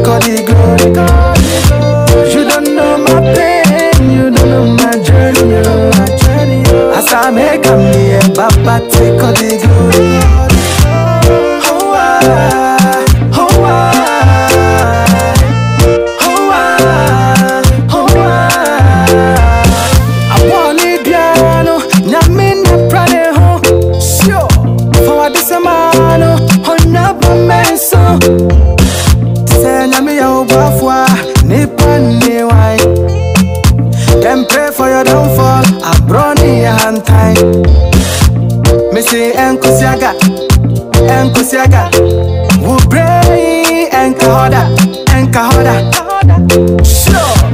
record the glory. You don't know my pain, you don't know my journey. As I make a me, and Baba take all the glory. Me a wafwa, nipa ni wine. Them pray for your downfall, I brought me a hand time. Me say enkusiaga, enkusiaga. We pray enka hoda, enka hoda. Sure.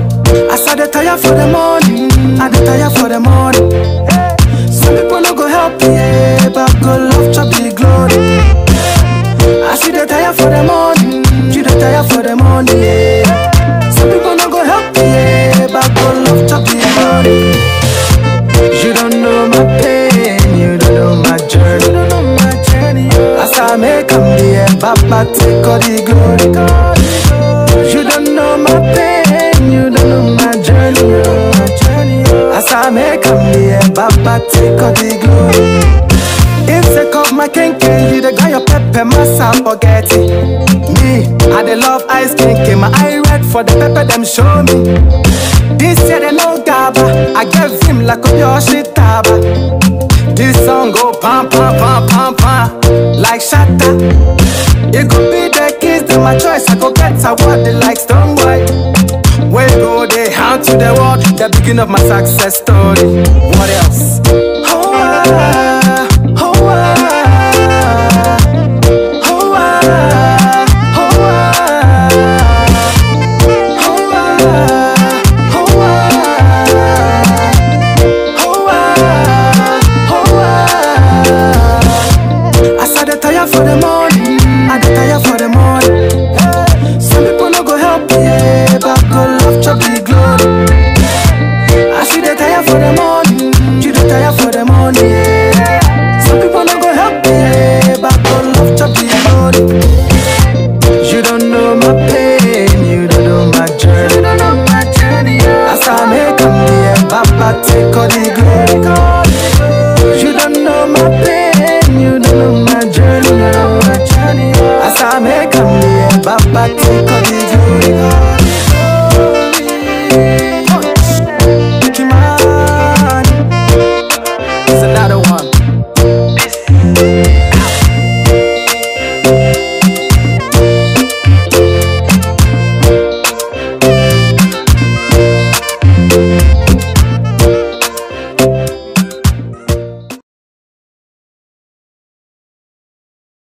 I said the tire for the money, I the tire for the money. Some people no go help me, yeah, but go love chop the Papa take all the glory. You don't know my pain, you don't know my journey. As I make come here, Papa take all the glory. Insect of my kenken, you the guy your pepper, massa it. Me, I the love ice kinky, my eye red for the pepper, them show me. This year they no gaba, I gave him like a pure shit taba. This song go pam pam pam pam pam, like shatta. It could be the kids, then my choice, I go get award they like stone white. Way go they hand to the world, the beginning of my success story. For the money,